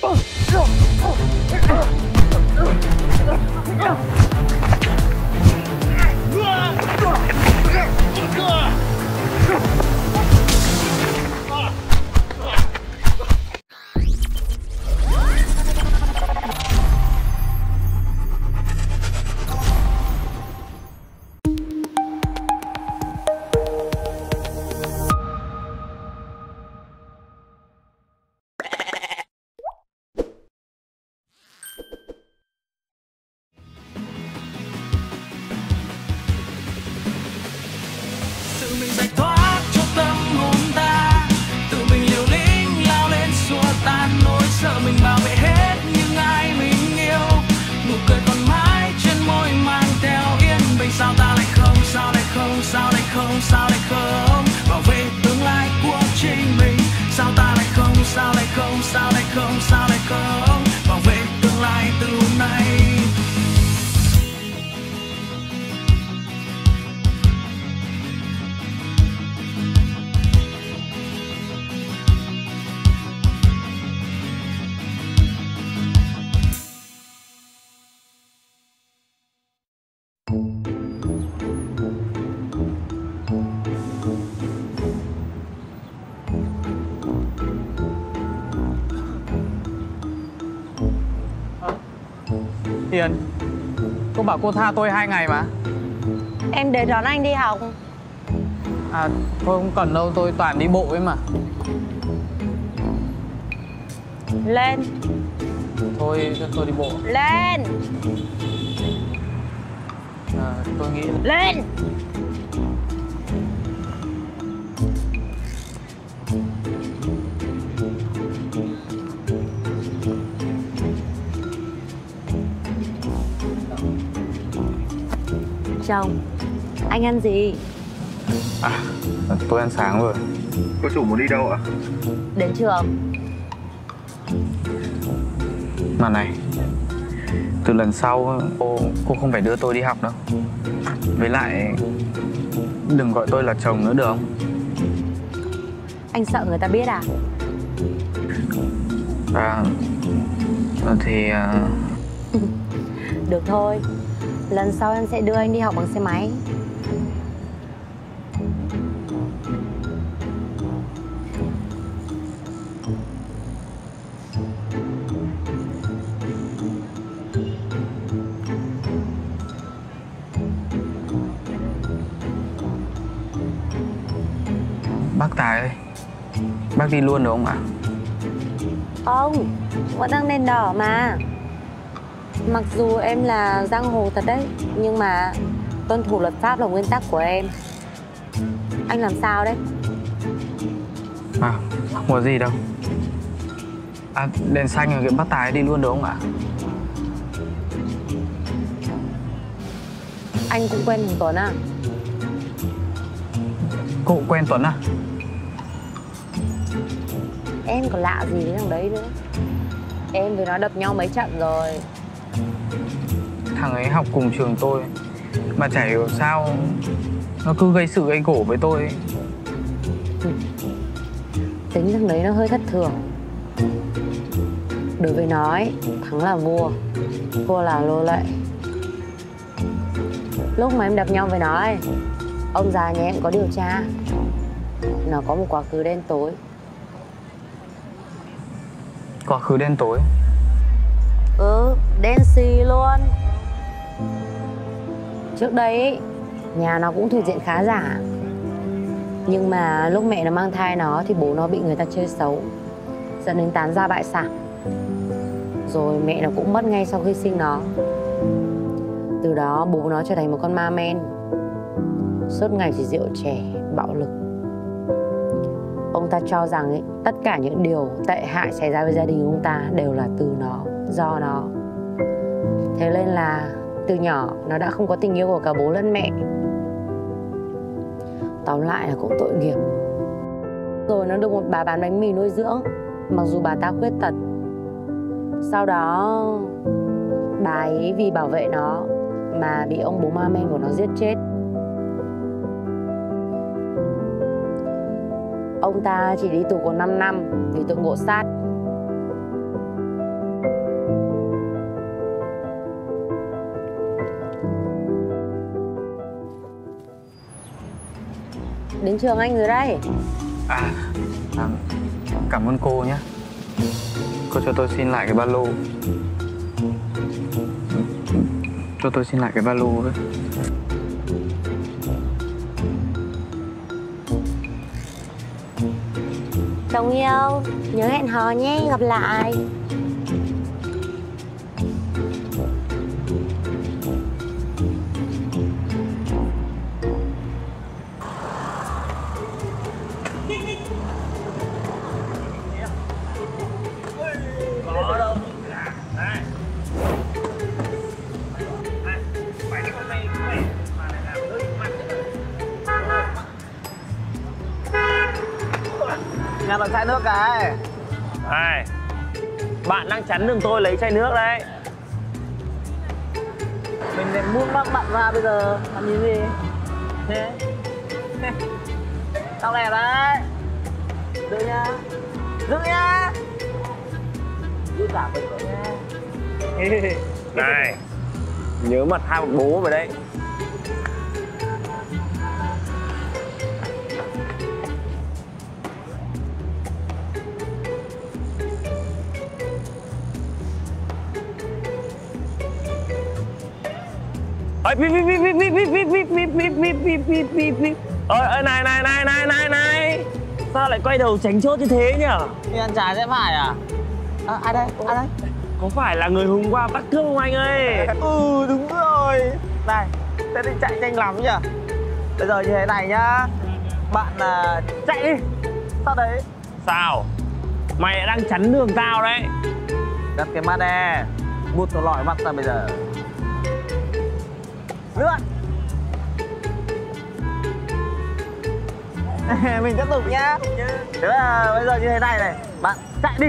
tự Hiền Cô bảo cô tha tôi hai ngày mà. Em đến đón anh đi học. À tôi không cần đâu tôi toàn đi bộ ấy mà. Lên. Thôi cho tôi đi bộ. Lên. À, Tôi nghĩ Lên Chồng Anh ăn gì? À tôi ăn sáng rồi Cô chủ muốn đi đâu ạ? Đến trường Mà này Từ lần sau cô, cô không phải đưa tôi đi học đâu Với lại Đừng gọi tôi là chồng nữa được không Anh sợ người ta biết à? À Thì à, Được thôi Lần sau em sẽ đưa anh đi học bằng xe máy. Bác Tài ơi Bác đi luôn được không ạ? Không, vẫn đang đèn đỏ mà Mặc dù em là giang hồ thật đấy Nhưng mà tuân thủ luật pháp là nguyên tắc của em. Anh làm sao đấy? À không có gì đâu. À đèn xanh rồi cái bác Tài đi luôn được không ạ? Anh cũng quen Hùng Tuấn à? Cũng quen Tuấn à? Em còn lạ gì với thằng đấy nữa? Em với nó đập nhau mấy trận rồi Thằng ấy học cùng trường tôi Mà chả hiểu sao Nó cứ gây sự gây gổ với tôi. Ấy. Tính thằng đấy nó hơi thất thường. Đối với nó ấy, thắng là vua Vua là lô lệ. Lúc mà em đập nhau với nó ấy Ông già nhà em có điều tra. Nó có một quá khứ đen tối. Quá khứ đen tối Ừ, đen xì luôn. Trước đây nhà nó cũng thuộc diện khá giả. Nhưng mà lúc mẹ nó mang thai nó thì bố nó bị người ta chơi xấu Dẫn đến tán gia bại sản. Rồi mẹ nó cũng mất ngay sau khi sinh nó. Từ đó bố nó trở thành một con ma men. Suốt ngày chỉ rượu chè, bạo lực. Ông ta cho rằng ấy, tất cả những điều tệ hại xảy ra với gia đình ông ta đều là từ nó, do nó. Thế nên là từ nhỏ nó đã không có tình yêu của cả bố lẫn mẹ. Tóm lại là cũng tội nghiệp. Rồi nó được một bà bán bánh mì nuôi dưỡng Mặc dù bà ta khuyết tật. Sau đó bà ấy vì bảo vệ nó Mà bị ông bố ma men của nó giết chết. Ông ta chỉ đi tù có 5 năm vì tội ngộ sát. Đến trường anh rồi đây À, à cảm ơn cô nhé. Cô cho tôi xin lại cái ba lô. Cho tôi xin lại cái ba lô với Đồng yêu Nhớ hẹn hò nhé Gặp lại. Cái Này Bạn đang chắn đường tôi lấy chai nước đấy. Mình lại muốn bắt bạn ra bây giờ Làm gì gì? Thế. Tao đẹp đấy. Giữ nhá. Giữ nhá. Giữ cả mình nhá. Này Nhớ mặt hai một bố vào đấy Ơi, bíp bíp bíp bíp bíp bíp bíp bíp bíp bíp bíp bíp bíp bíp Ơi, ơi, này, này, này, này, này, này Sao lại quay đầu tránh chốt như thế nhỉ? Đi ăn trái sẽ phải à à, ai đây? Ai đây? Có phải là người hôm qua bắt cướp không anh ơi? Ừ đúng rồi Này Thế thì chạy nhanh lắm nhỉ Bây giờ như thế này nhá Bạn à, chạy đi Sau đấy Sao? Mày đang chắn đường tao đấy Đặt cái mắt đe tôi lòi mắt ra bây giờ Lượn. Mình tiếp tục nhá. Thế là bây giờ như thế này này Bạn chạy đi.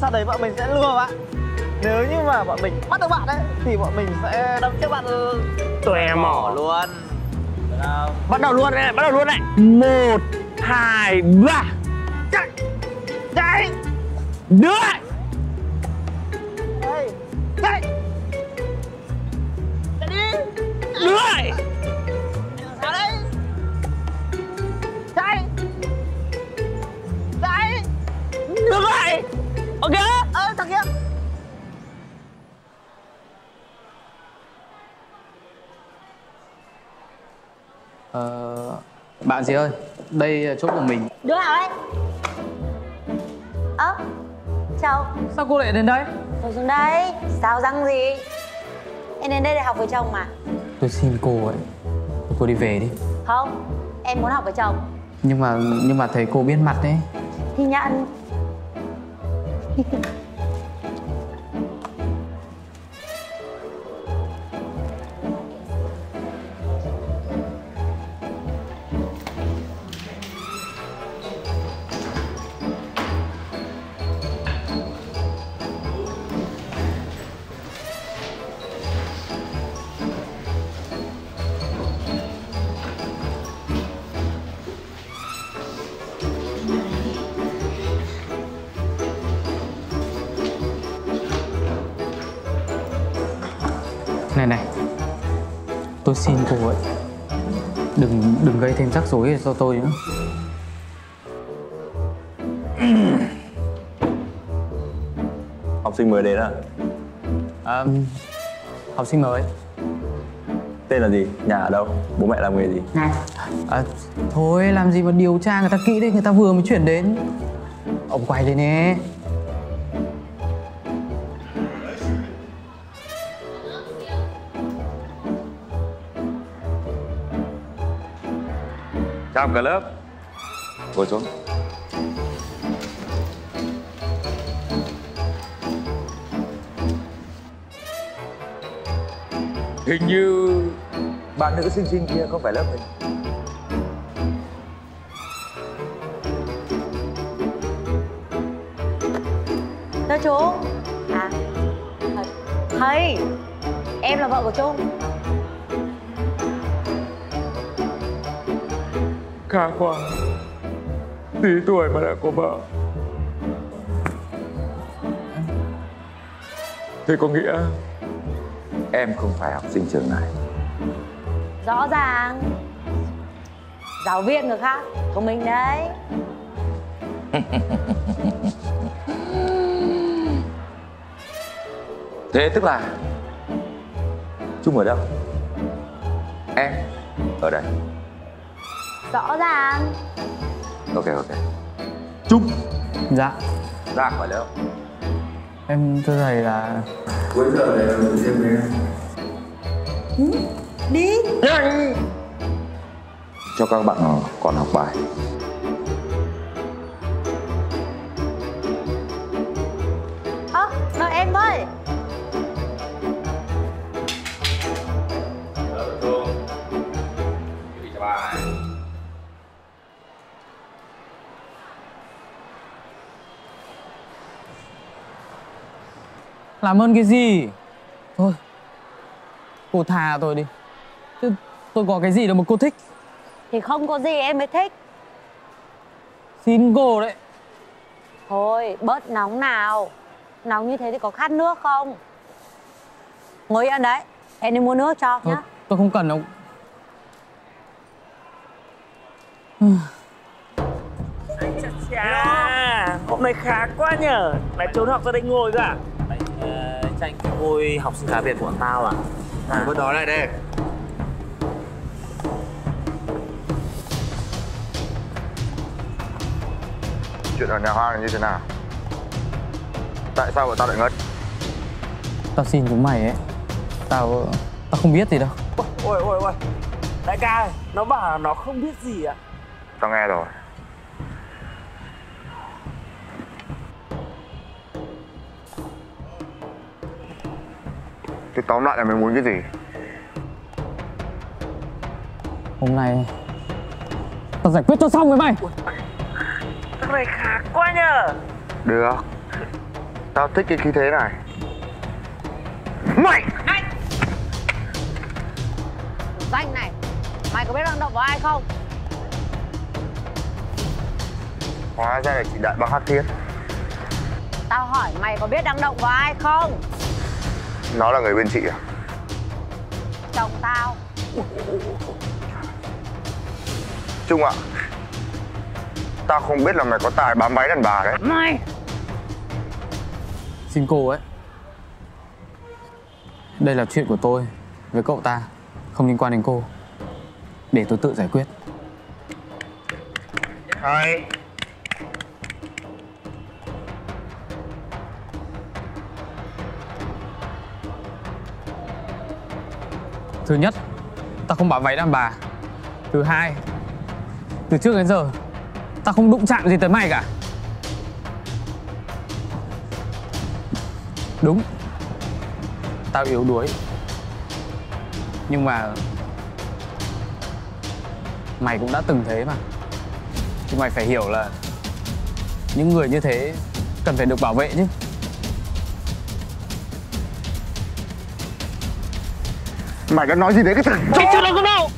Sau đấy bọn mình sẽ lừa bạn. Nếu như mà bọn mình bắt được bạn ấy Thì bọn mình sẽ đâm chết bạn em mỏ luôn? Bắt đầu luôn này, bắt đầu luôn này. Một, hai, ba. Chạy. Chạy. Đưa Đưa lại Sao đấy Chạy. Chạy Đưa lại Ok. Ơ thằng kia. Ờ, bạn gì ơi, đây là chỗ của mình. Đứa nào đấy? Ơ Chào. Sao cô lại đến đây? Tôi xuống đây. Sao răng gì? Em đến đây để học với chồng mà Tôi xin cô ấy Cô đi về đi. Không Em muốn học với chồng. Nhưng mà nhưng mà thấy cô biết mặt đấy. Thì nhận xin cô ấy. Đừng đừng gây thêm rắc rối cho tôi nữa học sinh mới đến à? À, Học sinh mới. Tên là gì? Nhà ở đâu? Bố mẹ làm nghề gì? Này. À, Thôi làm gì mà điều tra người ta kỹ đấy Người ta vừa mới chuyển đến. Ông quay lên nè chào cả lớp. Ngồi xuống. Hình như bạn nữ sinh sinh kia không phải lớp mình. Đó chú À. Thầy Thầy Em là vợ của Trung khá quá tí tuổi mà đã có vợ. Thế có nghĩa em không phải học sinh trường này. Rõ ràng. Giáo viên người khác của mình đấy. Thế tức là Trung ở đâu? Em ở đây rõ ràng. Ok ok. Trung Dạ. Ra khỏi đâu? Em thưa thầy là Cuối giờ này là mình với em đi. Cho các bạn còn học bài. Ơ đợi em với Làm ơn cái gì? Thôi Cô tha tôi đi. Chứ tôi có cái gì đâu mà cô thích. Thì không có gì em mới thích. Xin cô đấy. Thôi bớt nóng nào. Nóng như thế thì có khát nước không? Ngồi yên đấy em đi mua nước cho Thôi nhá tôi không cần đâu. Chà, hôm nay khá quá nhở Lại trốn học ra đây ngồi cơ à tranh cái ngôi học sinh cá biệt của bọn tao à? À. Bớt nói lại đây. Chuyện ở nhà Hoa là như thế nào? Tại sao bọn tao lại ngất? Tao xin chúng mày ấy. Tao Tao không biết gì đâu. Ôi ôi ôi. Đại ca ơi, nó bảo là nó không biết gì à? Tao nghe rồi Thế tóm lại là mày muốn cái gì? Hôm nay Tao giải quyết cho xong với mày. Thằng này khá quá nhở Được. Tao thích cái khí thế này. Mày! Danh này mày có biết đang động vào ai không? Hóa ra là chị đại bác hát thiết tao hỏi mày có biết đang động vào ai không Nó là người bên chị à? Chồng tao. Trung ạ. Tao không biết là mày có tài bám váy đàn bà đấy. Mày Xin cô ấy. Đây là chuyện của tôi Với cậu ta Không liên quan đến cô. Để tôi tự giải quyết. Hay Thứ nhất, ta không bảo váy đàn bà. Thứ hai, Từ trước đến giờ, ta không đụng chạm gì tới mày cả. Đúng, Tao yếu đuối. Nhưng mà Mày cũng đã từng thế mà. Nhưng mày phải hiểu là Những người như thế Cần phải được bảo vệ chứ. Mày đã nói gì đấy? Cái thằng Mày chưa nói con đâu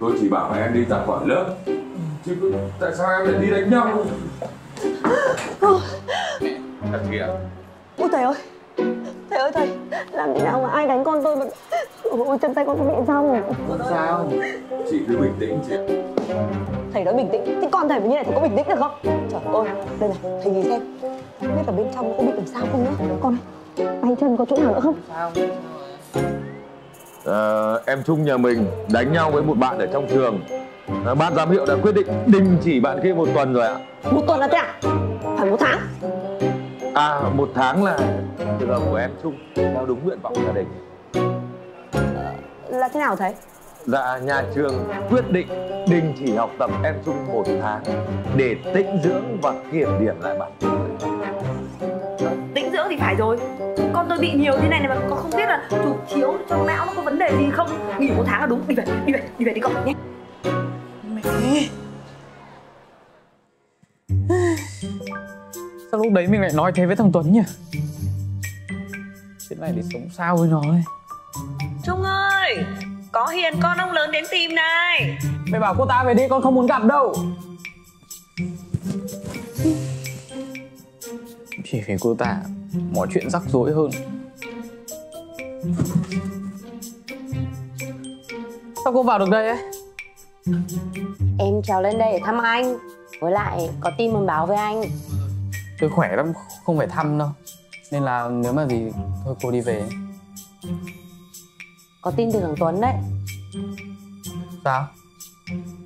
Tôi chỉ bảo em đi ra khỏi lớp. Chứ tại sao em lại đi đánh nhau? Thật kìa. Ôi thầy ơi. Thầy ơi thầy. Làm thế nào mà ai đánh con tôi mà Ôi chân tay con bị rong. Sao. Chị cứ bình tĩnh chị Thầy nói bình tĩnh. Thế con thầy như này thì có bình tĩnh được không? Trời ơi Đây này thầy nhìn xem. Không biết là bên trong có bị làm sao không nữa Con này Tay chân có chỗ nào nữa không? Ờ, em Trung nhà mình đánh nhau với một bạn ở trong trường. Ờ, Ban giám hiệu đã quyết định đình chỉ bạn kia một tuần rồi ạ. Một tuần là thế à Phải một tháng? À một tháng là trường hợp của em Trung. Theo đúng nguyện vọng gia đình. Là thế nào thầy Dạ nhà trường quyết định đình chỉ học tập em Trung một tháng Để tĩnh dưỡng và kiểm điểm lại bản thân. Tĩnh dưỡng thì phải rồi. Con tôi bị nhiều thế này này mà con không biết là chụp chiếu trong não nó có vấn đề gì không? Nghỉ một tháng là đúng. Đi về, đi về, đi về đi con nhé. Sao lúc đấy mình lại nói thế với thằng Tuấn nhỉ? Thế này để sống sao với nó ấy? Trung ơi Có Hiền con ông lớn đến tìm này. Mày bảo cô ta về đi con không muốn gặp đâu. Chỉ vì cô ta Mọi chuyện rắc rối hơn. Sao cô vào được đây ấy? Em trèo lên đây để thăm anh. Với lại có tin muốn báo với anh. Tôi khỏe lắm, không phải thăm đâu. Nên là nếu mà gì, thôi cô đi về Có tin từ thằng Tuấn đấy Sao?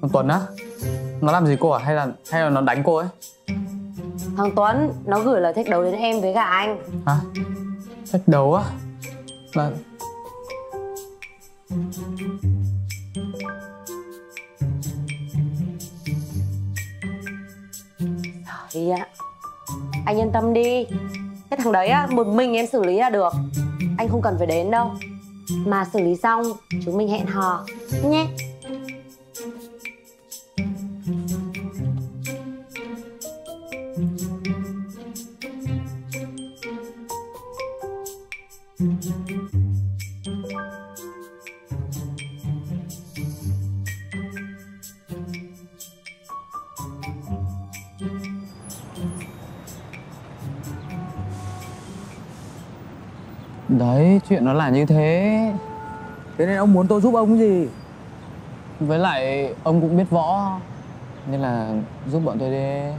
Thằng Tuấn á? Nó làm gì cô à? Hay là hay là nó đánh cô ấy? Thằng Tuấn nó gửi lời thách đấu đến em với cả anh Hả? Thách đấu á? Là... Thì ạ Anh yên tâm đi Cái thằng đấy á, một mình em xử lý là được Anh không cần phải đến đâu mà xử lý xong chúng mình hẹn hò Nhé. Đấy, chuyện nó là như thế. Thế nên ông muốn tôi giúp ông cái gì? Với lại ông cũng biết võ Nên là giúp bọn tôi đi.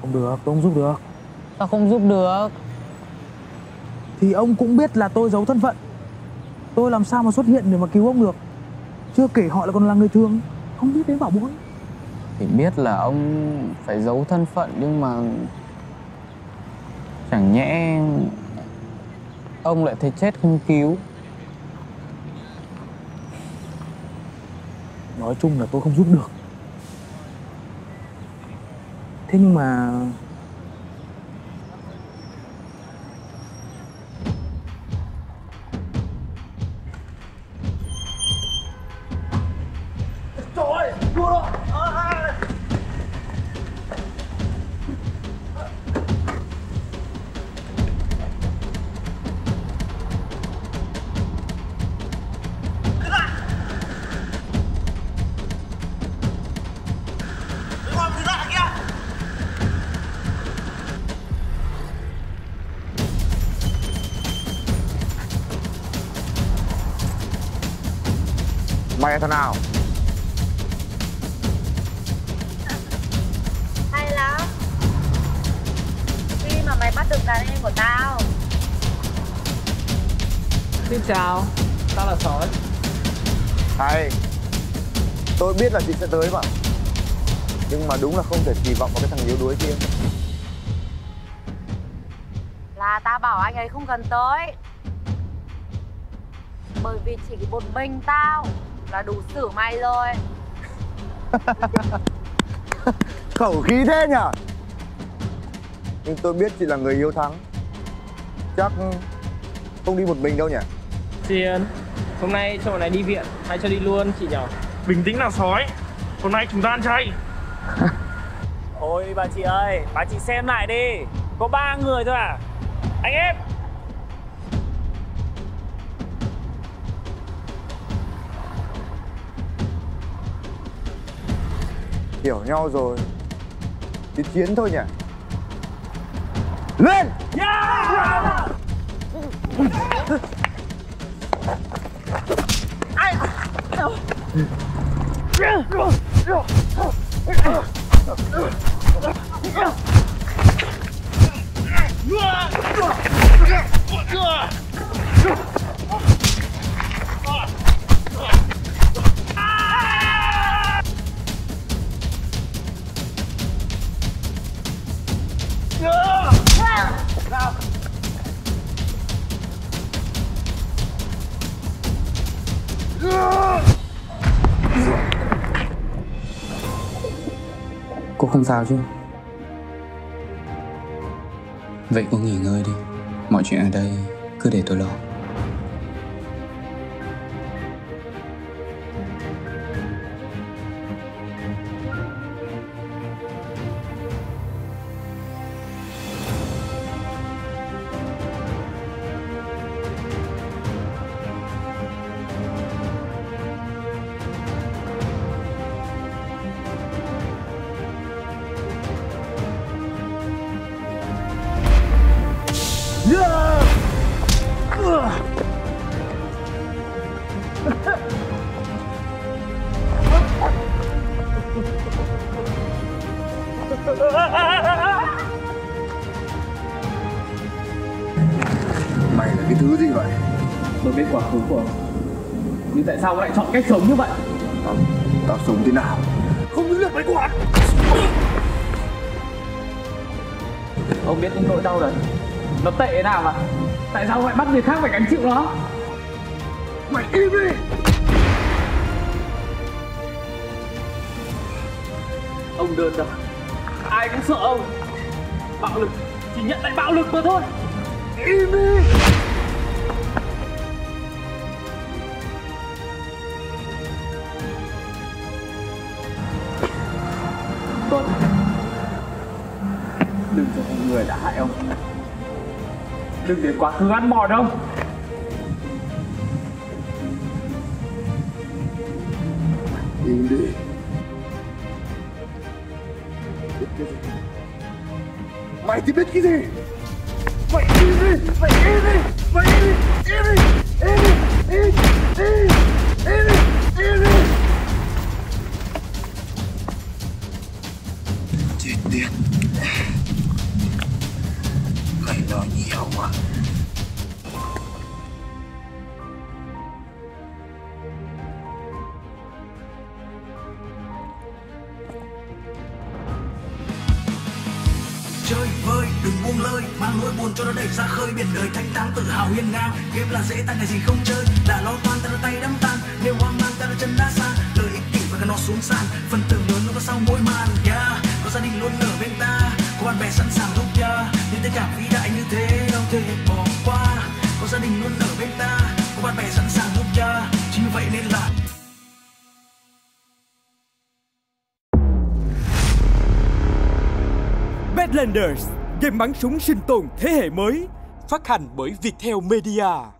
Không được, tôi không giúp được. Sao không giúp được. Thì ông cũng biết là tôi giấu thân phận. Tôi làm sao mà xuất hiện để mà cứu ông được? Chưa kể họ lại còn là người thường. Không biết đến bảo bối. Thì biết là ông phải giấu thân phận nhưng mà Chẳng nhẽ Ông lại thấy chết không cứu. Nói chung là tôi không giúp được. Thế nhưng mà Là thằng nào? Hay lắm. Khi mà mày bắt được đàn em của tao. Xin chào, tao là sói. Hay. Tôi biết là chị sẽ tới mà. Nhưng mà đúng là không thể kỳ vọng vào cái thằng yếu đuối kia. Là tao bảo anh ấy không cần tới. Bởi vì chỉ một mình tao là đủ xử mày rồi. Khẩu khí thế nhở Nhưng tôi biết chị là người yêu thắng. Chắc không đi một mình đâu nhỉ? Xiên Hôm nay cho bọn này đi viện Hay cho đi luôn chị nhở Bình tĩnh nào sói. Hôm nay chúng ta ăn chay. Ôi bà chị ơi Bà chị xem lại đi. Có ba người thôi à. Anh em Hiểu nhau rồi. Thì chiến thôi nhỉ? Lên! Cô không sao chứ? Vậy cô nghỉ ngơi đi. Mọi chuyện ở đây cứ để tôi lo. Cái thứ gì vậy? Tôi biết quá khứ của ông. Nhưng tại sao ông lại chọn cách sống như vậy? Tao, tao sống thế nào? Không giữ được mấy quản Ông biết những nỗi đau đấy. Nó tệ thế nào mà? Tại sao ông lại bắt người khác phải gánh chịu nó? Mày im đi! Ông đơn độc Ai cũng sợ ông. Bạo lực Chỉ nhận lại bạo lực mà thôi. Im đi! Đừng cho thành người đã hại ông Đừng để quá khứ ăn mòn ông Im đi! Mày thì biết cái gì? Mày im đi! Mày im đi! Mày im đi! Im đi! Im đi! Im! đi Im đi! Im đi! Chết tiệt! Mày nói nhiều chơi vơi, đừng buông lơi, mang nỗi buồn cho nó đẩy ra khơi. Biển đời thanh thang tự hào hiên ngang game là dễ tan ngày gì không chơi. Đã lo toan, ta đã tay đắm tan, nếu hoang mang, ta đã chân đã xa. Lời ích kỷ và nó xuống sàn, phần tưởng lớn nó có sau mỗi màn, yeah. có gia đình luôn ở bạn bè sẵn sàng giúp yeah. những tình cảm vĩ đại như thế đâu thể bỏ qua có gia đình luôn ở bên ta có bạn bè sẵn sàng giúp yeah. chính vậy nên là Badlanders, game bắn súng sinh tồn thế hệ mới, phát hành bởi Viettel Media.